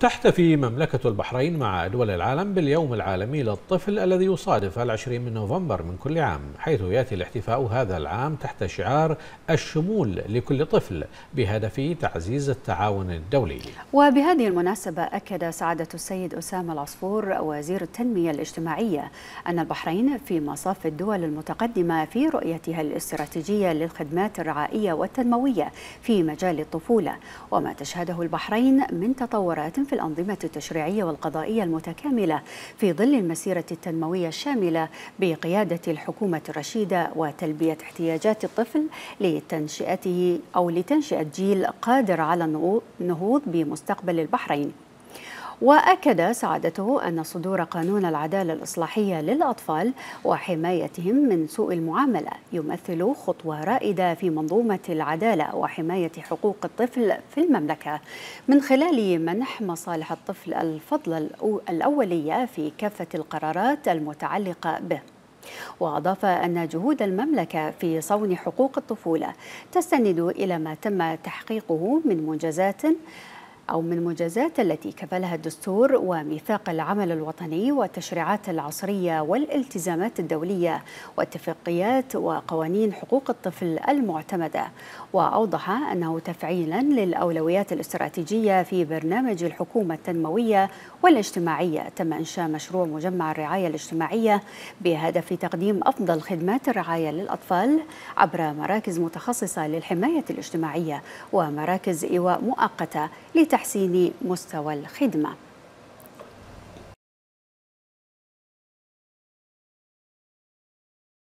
تحتفي مملكة البحرين مع دول العالم باليوم العالمي للطفل الذي يصادف العشرين من نوفمبر من كل عام حيث يأتي الاحتفاء هذا العام تحت شعار الشمول لكل طفل بهدف تعزيز التعاون الدولي. وبهذه المناسبة أكد سعادة السيد أسامة العصفور وزير التنمية الاجتماعية أن البحرين في مصاف الدول المتقدمة في رؤيتها الاستراتيجية للخدمات الرعائية والتنموية في مجال الطفولة وما تشهده البحرين من تطورات في الأنظمة التشريعية والقضائية المتكاملة في ظل المسيرة التنموية الشاملة بقيادة الحكومة الرشيدة وتلبية احتياجات الطفل لتنشئته أو لتنشئة جيل قادر على النهوض بمستقبل البحرين. وأكد سعادته أن صدور قانون العدالة الإصلاحية للأطفال وحمايتهم من سوء المعاملة يمثل خطوة رائدة في منظومة العدالة وحماية حقوق الطفل في المملكة. من خلال منح مصالح الطفل الفضل الأولية في كافة القرارات المتعلقة به. وأضاف أن جهود المملكة في صون حقوق الطفولة تستند إلى ما تم تحقيقه من منجزات أو من المنجزات التي كفلها الدستور وميثاق العمل الوطني والتشريعات العصرية والالتزامات الدولية واتفاقيات وقوانين حقوق الطفل المعتمدة. وأوضح أنه تفعيلا للأولويات الاستراتيجية في برنامج الحكومة التنموية والاجتماعية. تم إنشاء مشروع مجمع الرعاية الاجتماعية بهدف تقديم أفضل خدمات الرعاية للأطفال عبر مراكز متخصصة للحماية الاجتماعية ومراكز إيواء مؤقتة لتحسين مستوى الخدمة.